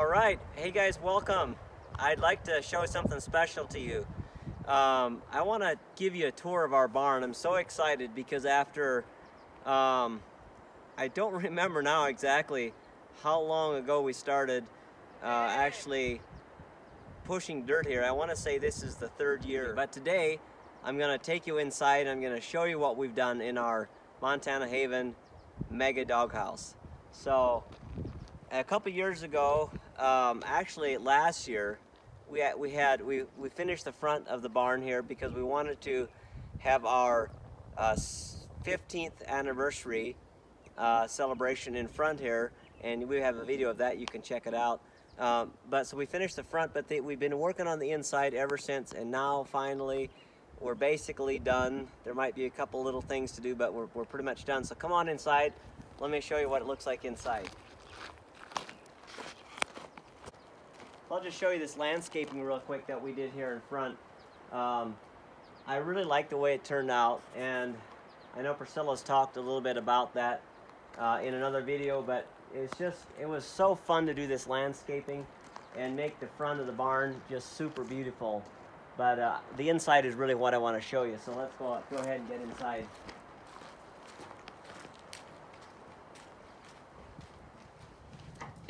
All right, hey guys, welcome. I'd like to show something special to you. Um, I want to give you a tour of our barn. I'm so excited because after, um, I don't remember now exactly how long ago we started uh, actually pushing dirt here. I want to say this is the third year, but today I'm going to take you inside. I'm going to show you what we've done in our Montana Haven mega doghouse. So a couple years ago, um, actually last year, we had, we had we, we finished the front of the barn here because we wanted to have our uh, 15th anniversary uh, celebration in front here and we have a video of that you can check it out. Um, but so we finished the front but we've been working on the inside ever since and now finally we're basically done. There might be a couple little things to do but we're, we're pretty much done. So come on inside. Let me show you what it looks like inside I'll just show you this landscaping real quick that we did here in front. Um, I really like the way it turned out and I know Priscilla's talked a little bit about that uh, in another video but it's just it was so fun to do this landscaping and make the front of the barn just super beautiful but uh, the inside is really what I want to show you so let's go, go ahead and get inside.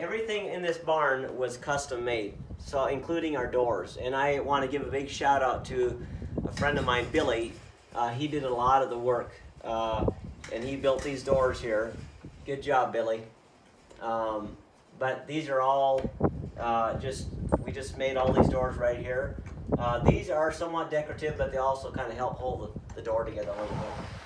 Everything in this barn was custom made, so including our doors. And I want to give a big shout out to a friend of mine, Billy. Uh, he did a lot of the work, uh, and he built these doors here. Good job, Billy. Um, but these are all uh, just, we just made all these doors right here. Uh, these are somewhat decorative, but they also kind of help hold the, the door together a little bit.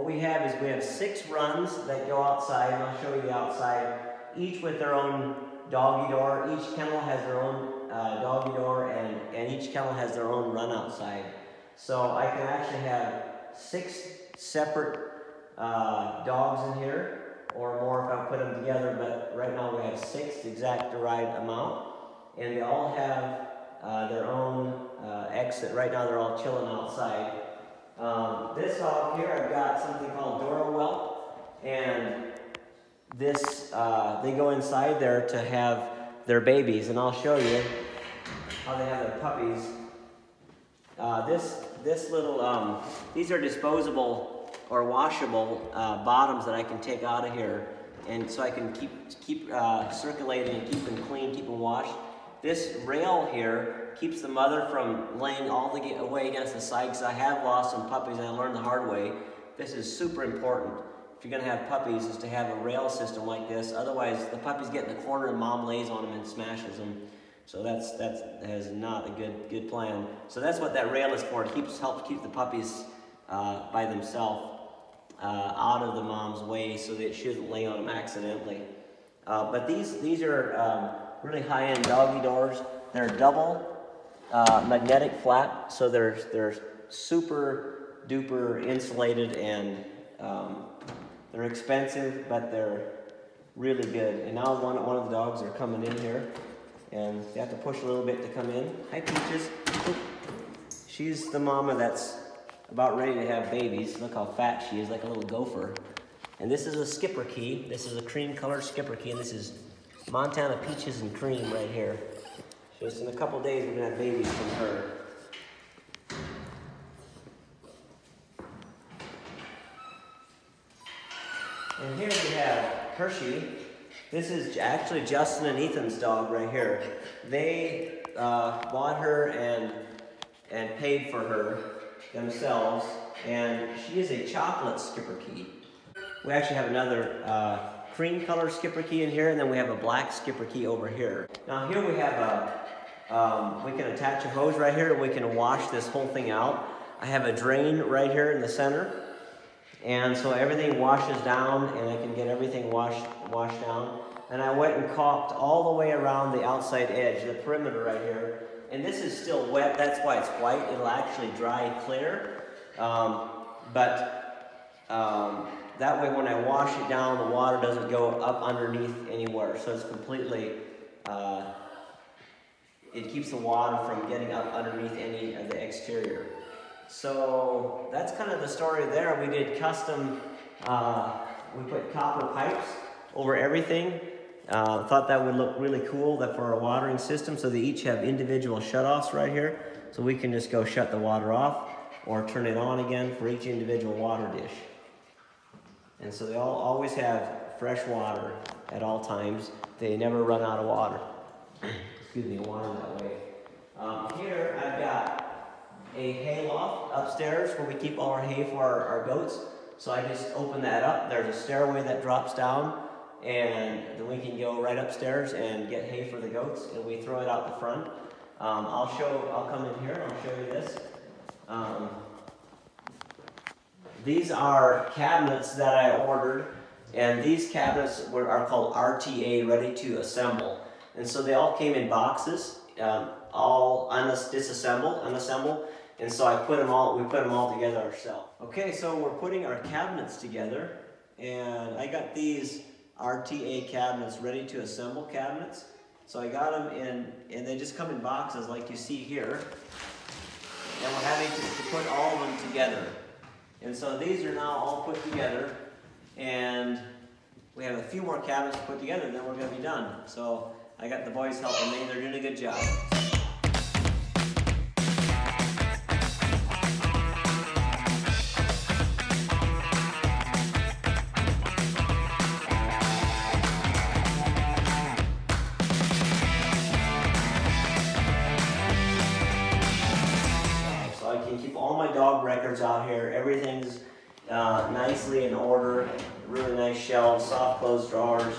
What we have is we have six runs that go outside, and I'll show you the outside, each with their own doggy door. Each kennel has their own uh, doggy door, and, and each kennel has their own run outside. So I can actually have six separate uh, dogs in here, or more if I put them together, but right now we have six, the exact right amount. And they all have uh, their own uh, exit. Right now they're all chilling outside. Um, this dog here, I've got something called Doro Whelp, and this, uh, they go inside there to have their babies, and I'll show you how they have their puppies. Uh, this, this little, um, these are disposable or washable uh, bottoms that I can take out of here, and so I can keep, keep uh, circulating and keep them clean, keep them washed. This rail here keeps the mother from laying all the way against the side because I have lost some puppies and I learned the hard way. This is super important. If you're gonna have puppies is to have a rail system like this. Otherwise, the puppies get in the corner and mom lays on them and smashes them. So that's, that's that is not a good, good plan. So that's what that rail is for. It keeps, helps keep the puppies uh, by themselves uh, out of the mom's way so that she doesn't lay on them accidentally. Uh, but these, these are um, really high-end doggy doors. They're double uh, magnetic flap, so they're, they're super duper insulated and um, they're expensive, but they're really good. And now one, one of the dogs are coming in here and they have to push a little bit to come in. Hi, Peaches. She's the mama that's about ready to have babies. Look how fat she is, like a little gopher. And this is a Schipperke. This is a cream colored Schipperke, and this is Montana peaches and cream right here. Just in a couple days, we're gonna have babies from her. And here we have Hershey. This is actually Justin and Ethan's dog right here. They uh, bought her and and paid for her themselves, and she is a chocolate Schipperke. We actually have another uh, cream color Schipperke in here, and then we have a black Schipperke over here. Now here we have a, um, we can attach a hose right here, and we can wash this whole thing out. I have a drain right here in the center, and so everything washes down, and I can get everything washed, washed down. And I went and caulked all the way around the outside edge, the perimeter right here. And this is still wet, that's why it's white. It'll actually dry clear. Um, but um, that way when I wash it down, the water doesn't go up underneath anywhere. So it's completely, uh, it keeps the water from getting up underneath any of the exterior. So that's kind of the story there. We did custom, uh, we put copper pipes over everything. Uh, thought that would look really cool that for our watering system. So they each have individual shutoffs right here. So we can just go shut the water off or turn it on again for each individual water dish. And so they all always have fresh water at all times. They never run out of water. Excuse me, water that way. Um, here I've got a hay loft upstairs where we keep all our hay for our, our goats. So I just open that up. There's a stairway that drops down and then we can go right upstairs and get hay for the goats and we throw it out the front. Um, I'll show, I'll come in here and I'll show you this. Um, these are cabinets that I ordered and these cabinets were, are called RTA, ready to assemble. And so they all came in boxes, um, all disassembled, unassembled. And so I put them all, we put them all together ourselves. Okay, so we're putting our cabinets together and I got these RTA cabinets, ready to assemble cabinets. So I got them in, and they just come in boxes like you see here. And we're having to, to put all of them together. And so these are now all put together, and we have a few more cabinets to put together, and then we're gonna be done. So I got the boys helping me, they're doing a good job. So I can keep all my dog records out here. Everything's uh, nicely in order, really nice shelves, soft close drawers.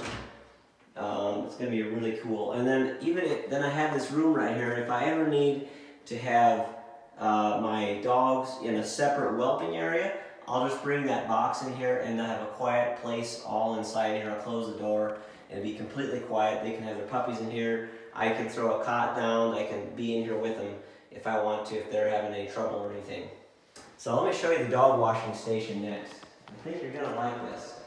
Um, it's gonna be really cool. And then even if, then I have this room right here. If I ever need to have uh, my dogs in a separate whelping area, I'll just bring that box in here and I have a quiet place all inside here. I'll close the door and be completely quiet. They can have their puppies in here. I can throw a cot down. I can be in here with them if I want to, if they're having any trouble or anything. So let me show you the dog washing station next. I think you're gonna like this.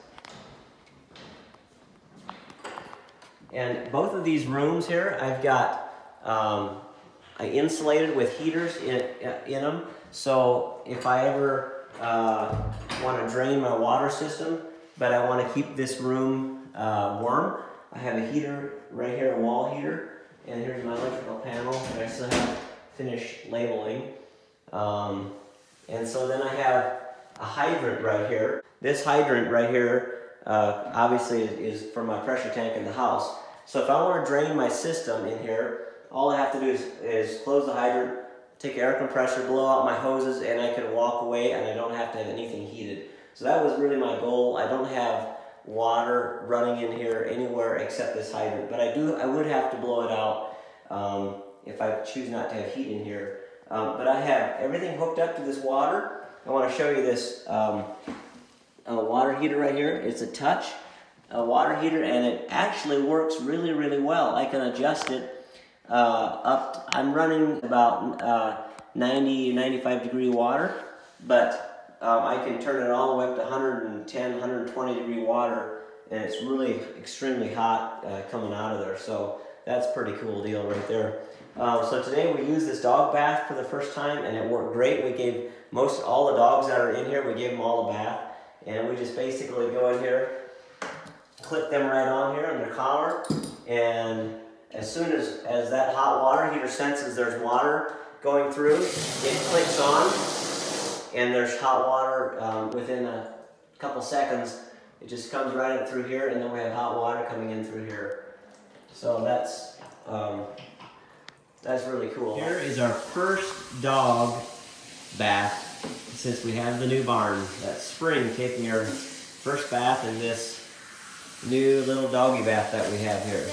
And both of these rooms here, I've got, um, I insulated with heaters in, in them. So if I ever uh, want to drain my water system, but I want to keep this room uh, warm, I have a heater right here, a wall heater, and here's my electrical panel that I still have finished labeling. Um, and so then I have a hydrant right here. This hydrant right here, uh, obviously is, is for my pressure tank in the house. So if I want to drain my system in here, all I have to do is, is close the hydrant, take air compressor, blow out my hoses, and I can walk away and I don't have to have anything heated. So that was really my goal. I don't have water running in here anywhere except this hydrant, but I do. I would have to blow it out um, if I choose not to have heat in here. Um, but I have everything hooked up to this water. I want to show you this um, water heater right here. It's a touch a water heater and it actually works really, really well. I can adjust it uh, up. I'm running about uh, 90, 95 degree water, but um, I can turn it all the way up to 110, 120 degree water and it's really extremely hot uh, coming out of there. So that's pretty cool deal right there. Um, so today we used this dog bath for the first time and it worked great. We gave most all the dogs that are in here, we gave them all a bath. And we just basically go in here, clip them right on here on their collar. And as soon as, as that hot water heater senses there's water going through, it clicks on and there's hot water um, within a couple seconds. It just comes right up through here and then we have hot water coming in through here. So that's um, that's really cool. Here is our first dog bath since we have the new barn. That spring taking our first bath in this new little doggy bath that we have here.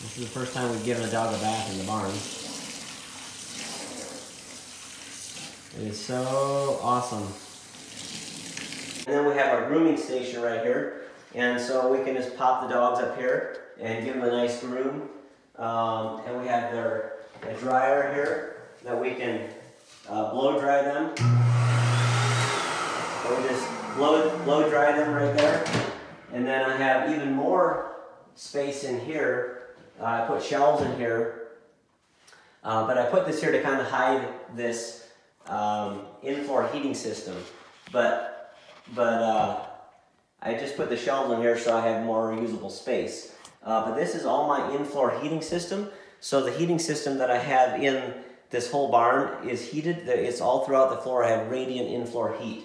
This is the first time we've given a dog a bath in the barn. It is so awesome. And then we have our grooming station right here. And so we can just pop the dogs up here and give them a nice groom. Um, and we have their a dryer here that we can uh, blow dry them. So we just blow dry them right there. And then I have even more space in here. Uh, I put shelves in here. Uh, but I put this here to kind of hide this um, in-floor heating system. But, but uh, I just put the shelves in here so I have more usable space. Uh, but this is all my in-floor heating system. So the heating system that I have in this whole barn is heated. It's all throughout the floor. I have radiant in-floor heat.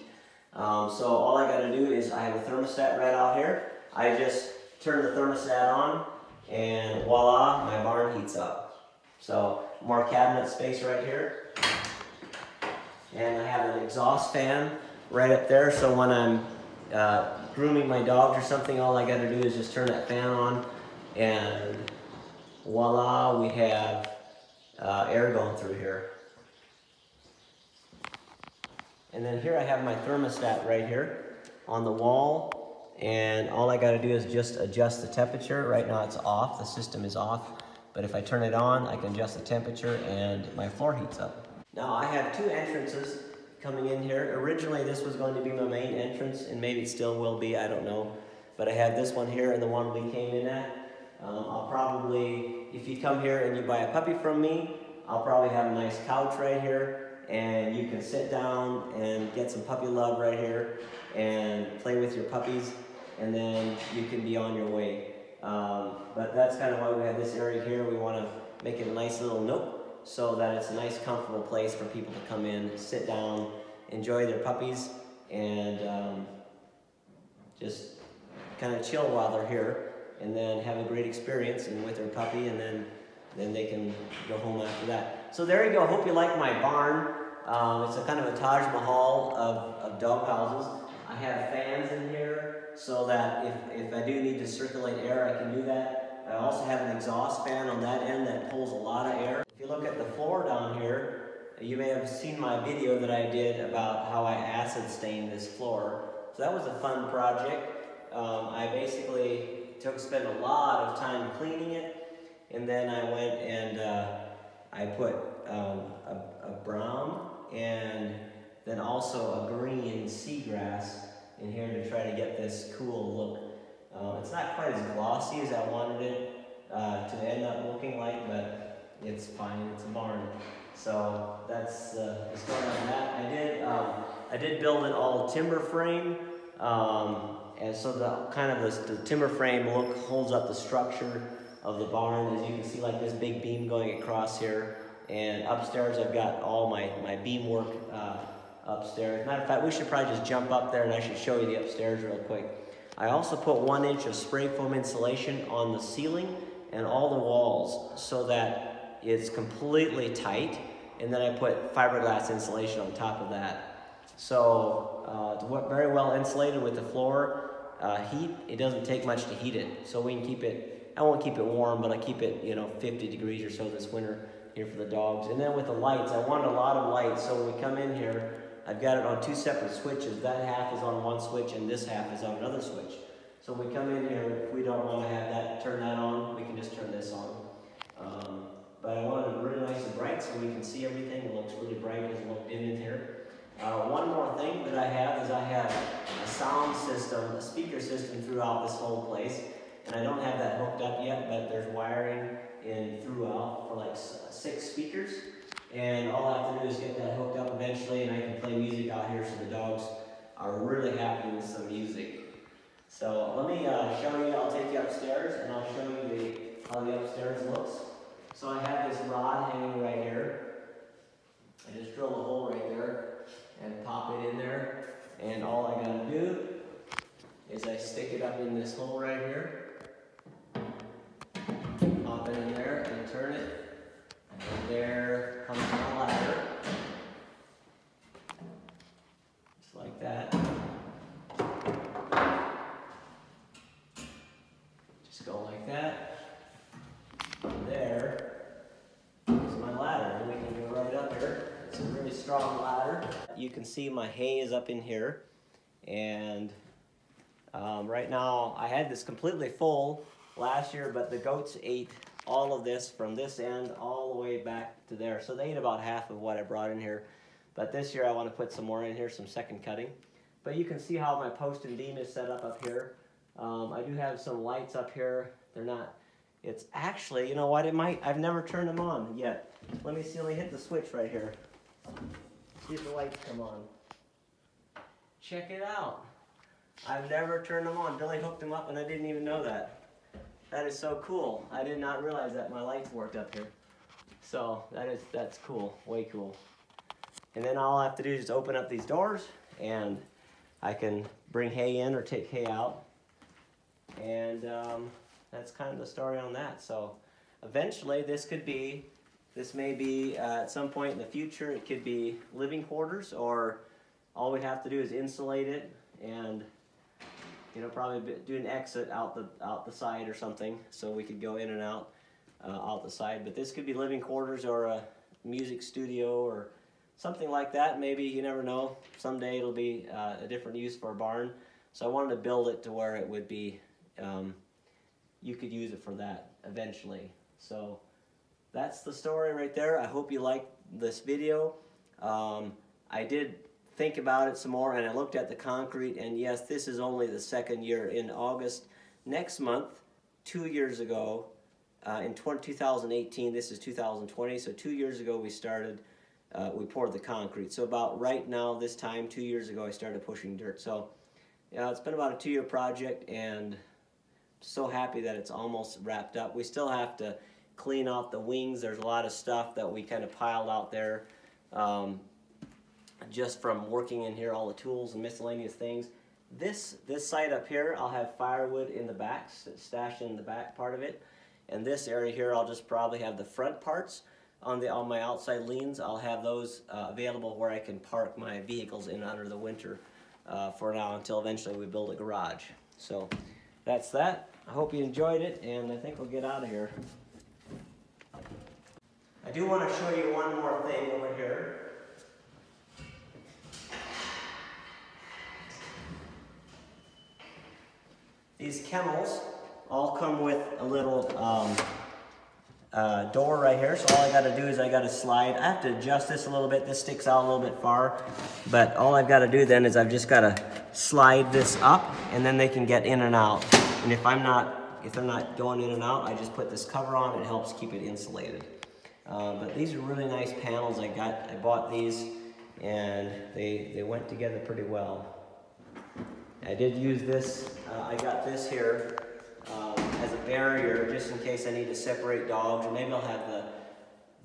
Um, so all I got to do is I have a thermostat right out here. I just turn the thermostat on and voila, my barn heats up. So more cabinet space right here. And I have an exhaust fan right up there. So when I'm uh, grooming my dogs or something, all I got to do is just turn that fan on and voila, we have uh, air going through here. And then here I have my thermostat right here on the wall. And all I gotta do is just adjust the temperature. Right now it's off, the system is off. But if I turn it on, I can adjust the temperature and my floor heats up. Now I have two entrances coming in here. Originally this was going to be my main entrance and maybe it still will be, I don't know. But I have this one here and the one we came in at. Um, I'll probably, if you come here and you buy a puppy from me, I'll probably have a nice couch right here and you can sit down and get some puppy love right here and play with your puppies and then you can be on your way. Um, but that's kind of why we have this area here. We want to make it a nice little nook so that it's a nice comfortable place for people to come in, sit down, enjoy their puppies and um, just kind of chill while they're here and then have a great experience and with their puppy and then then they can go home after that. So there you go. Hope you like my barn. Um, it's a kind of a Taj Mahal of, of dog houses. I have fans in here so that if, if I do need to circulate air, I can do that. I also have an exhaust fan on that end that pulls a lot of air. If you look at the floor down here, you may have seen my video that I did about how I acid stained this floor. So that was a fun project. Um, I basically took spent a lot of time cleaning it and then I went and uh, I put um, a, a, brown and then also a green seagrass in here to try to get this cool look. Uh, it's not quite as glossy as I wanted it uh, to end up looking like, but it's fine, it's a barn. So that's uh, the story on that. I did, um, I did build an all timber frame. Um, and so the kind of the, the timber frame look holds up the structure of the barn. As you can see, like this big beam going across here. And upstairs, I've got all my, my beam work uh, upstairs. Matter of fact, we should probably just jump up there and I should show you the upstairs real quick. I also put one inch of spray foam insulation on the ceiling and all the walls so that it's completely tight. And then I put fiberglass insulation on top of that. So uh, it's very well insulated with the floor uh, heat. It doesn't take much to heat it. So we can keep it I won't keep it warm, but I keep it, you know, 50 degrees or so this winter here for the dogs. And then with the lights, I wanted a lot of lights. So when we come in here, I've got it on two separate switches. That half is on one switch and this half is on another switch. So when we come in here, if we don't want to have that, turn that on, we can just turn this on. Um, but I wanted it really nice and bright so we can see everything. It looks really bright, doesn't look dim in here. Uh, one more thing that I have is I have a sound system, a speaker system throughout this whole place. And I don't have that hooked up yet, but there's wiring in throughout for like six speakers. And all I have to do is get that hooked up eventually and I can play music out here so the dogs are really happy with some music. So let me uh, show you, I'll take you upstairs and I'll show you the, how the upstairs looks. So I have this rod hanging right here. I just drill a hole right there and pop it in there. And all I gotta do is I stick it up in this hole right here turn it. And there comes my ladder. Just like that. Just go like that. And there is my ladder. And we can go right up here. It's a really strong ladder. You can see my hay is up in here. And um, right now, I had this completely full last year, but the goats ate all of this from this end all the way back to there. So they ate about half of what I brought in here. But this year I want to put some more in here, some second cutting. But you can see how my post and beam is set up up here. Um, I do have some lights up here. They're not, it's actually, you know what, it might, I've never turned them on yet. Let me see, let me hit the switch right here. See if the lights come on. Check it out. I've never turned them on. Billy hooked them up and I didn't even know that. That is so cool. I did not realize that my lights worked up here. So that is that's cool, way cool. And then all I have to do is just open up these doors and I can bring hay in or take hay out. And um, that's kind of the story on that. So eventually this could be, this may be uh, at some point in the future, it could be living quarters or all we have to do is insulate it and you know probably do an exit out the out the side or something so we could go in and out uh, out the side. But this could be living quarters or a music studio or something like that. Maybe you never know. Someday it'll be uh, a different use for a barn. So I wanted to build it to where it would be um, you could use it for that eventually. So that's the story right there. I hope you like this video. Um, I did think about it some more and I looked at the concrete and yes, this is only the second year. In August next month, two years ago, uh, in 2018, this is 2020, so two years ago we started, uh, we poured the concrete. So about right now, this time, two years ago, I started pushing dirt. So yeah, it's been about a two-year project and so happy that it's almost wrapped up. We still have to clean off the wings. There's a lot of stuff that we kind of piled out there. Um, just from working in here, all the tools and miscellaneous things. This, this side up here, I'll have firewood in the back, stashed in the back part of it. And this area here, I'll just probably have the front parts on the on my outside leans. I'll have those uh, available where I can park my vehicles in under the winter uh, for now until eventually we build a garage. So that's that. I hope you enjoyed it, and I think we'll get out of here. I do want to show you one more thing over here. These kennels all come with a little um, uh, door right here. So all I gotta do is I gotta slide. I have to adjust this a little bit. This sticks out a little bit far. But all I've gotta do then is I've just gotta slide this up and then they can get in and out. And if I'm not, if they're not going in and out, I just put this cover on. It helps keep it insulated. Uh, but these are really nice panels. I got, I bought these and they, they went together pretty well. I did use this, uh, I got this here um, as a barrier just in case I need to separate dogs. Or maybe I'll have the,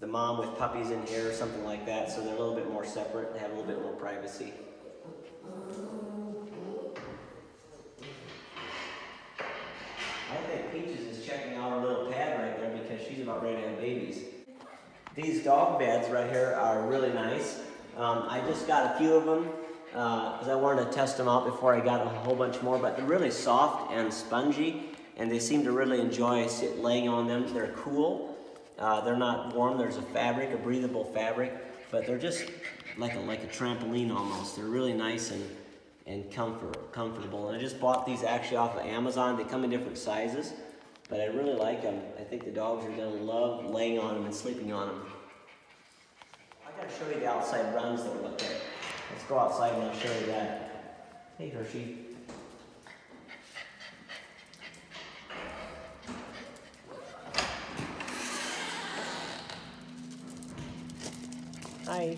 the mom with puppies in here or something like that so they're a little bit more separate. They have a little bit more privacy. I think Peaches is checking out her little pad right there because she's about ready to have babies. These dog beds right here are really nice. Um, I just got a few of them because uh, I wanted to test them out before I got a whole bunch more, but they're really soft and spongy, and they seem to really enjoy sit, laying on them. They're cool. Uh, they're not warm. There's a fabric, a breathable fabric, but they're just like a, like a trampoline almost. They're really nice and, and comfort, comfortable. And I just bought these actually off of Amazon. They come in different sizes, but I really like them. I think the dogs are going to love laying on them and sleeping on them. I got to show you the outside runs that we looked. Let's go outside and I'll show you that. Hey, Hershey. Hi.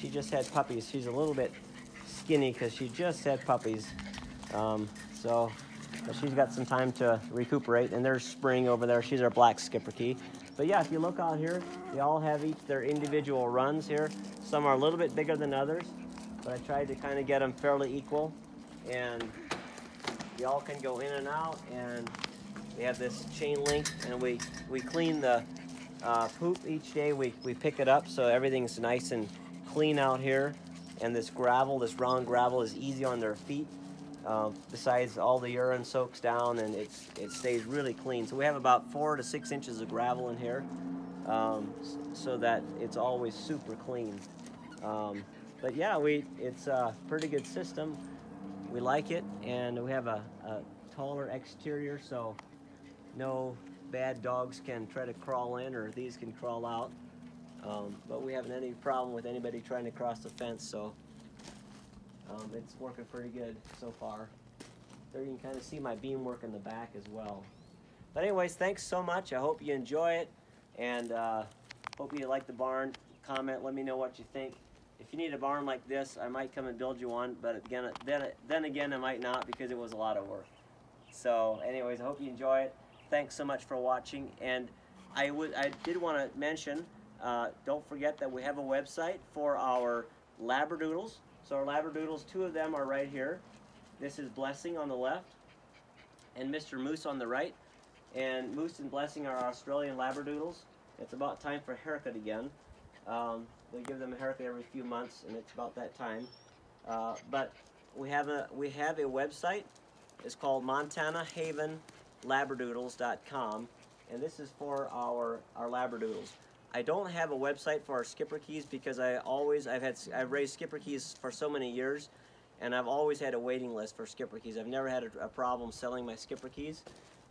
She just had puppies. She's a little bit skinny because she just had puppies. Um, so she's got some time to recuperate. And there's Spring over there. She's our black Schipperke. But yeah, if you look out here, they all have each their individual runs here. Some are a little bit bigger than others, but I tried to kind of get them fairly equal. And y'all can go in and out, and we have this chain link, and we, we clean the uh, poop each day. We, we pick it up so everything's nice and clean out here. And this gravel, this round gravel, is easy on their feet. Uh, besides, all the urine soaks down and it's, it stays really clean. So we have about four to six inches of gravel in here um, so that it's always super clean. Um, but yeah, we it's a pretty good system. We like it, and we have a, a taller exterior, so no bad dogs can try to crawl in or these can crawl out. Um, but we haven't any problem with anybody trying to cross the fence, so um, it's working pretty good so far. There you can kind of see my beam work in the back as well. But anyways, thanks so much. I hope you enjoy it, and uh, hope you like the barn. Comment, let me know what you think. If you need a barn like this, I might come and build you one. But again, then then again, I might not because it was a lot of work. So, anyways, I hope you enjoy it. Thanks so much for watching. And I would I did want to mention. Uh, don't forget that we have a website for our Labradoodles. So our Labradoodles, two of them are right here. This is Blessing on the left and Mr. Moose on the right. And Moose and Blessing are Australian Labradoodles. It's about time for haircut again. Um, we give them a haircut every few months, and it's about that time. Uh, but we have a we have a website. It's called Montana Haven Labradoodles.com, and this is for our our Labradoodles. I don't have a website for our Schipperkes because I always I've had I've raised Schipperkes for so many years, and I've always had a waiting list for Schipperkes. I've never had a, a problem selling my Schipperkes.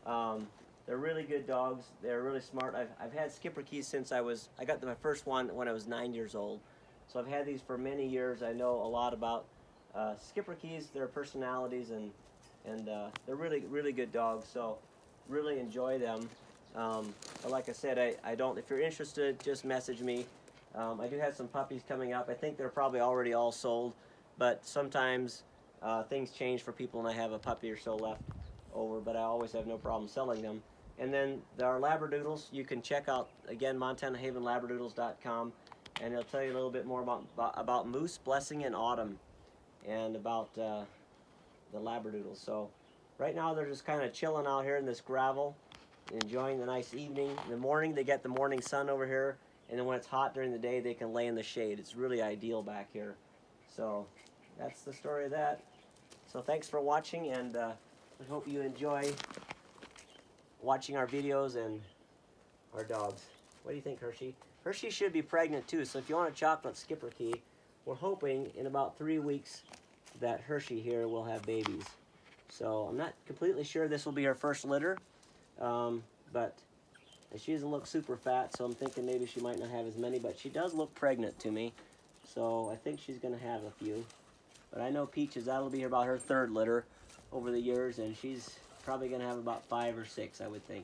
Um, they're really good dogs. They're really smart. I've, I've had Schipperkes since I was I got my first one when I was nine years old. So I've had these for many years. I know a lot about uh, Schipperkes, their personalities, and and uh, they're really really good dogs. So really enjoy them. Um, but like I said, I, I don't, if you're interested, just message me. Um, I do have some puppies coming up. I think they're probably already all sold, but sometimes uh, things change for people and I have a puppy or so left over, but I always have no problem selling them. And then there are Labradoodles. You can check out, again, MontanaHavenLabradoodles.com, and it'll tell you a little bit more about, about, Moose, Blessing, in Autumn, and about uh, the Labradoodles. So right now they're just kind of chilling out here in this gravel enjoying the nice evening. In the morning, they get the morning sun over here, and then when it's hot during the day, they can lay in the shade. It's really ideal back here. So that's the story of that. So thanks for watching, and uh, we hope you enjoy watching our videos and our dogs. What do you think, Hershey? Hershey should be pregnant too, so if you want a chocolate Schipperke, we're hoping in about three weeks that Hershey here will have babies. So I'm not completely sure this will be her first litter, um, but she doesn't look super fat, so I'm thinking maybe she might not have as many, but she does look pregnant to me. So I think she's going to have a few. But I know Peaches, that'll be about her third litter over the years, and she's probably going to have about five or six, I would think.